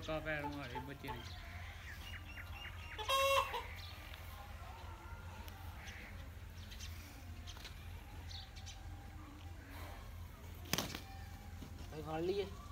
Пока верно, рыба теряет. Hãy subscribe cho kênh Ghiền Mì Gõ Để không bỏ lỡ những video hấp dẫn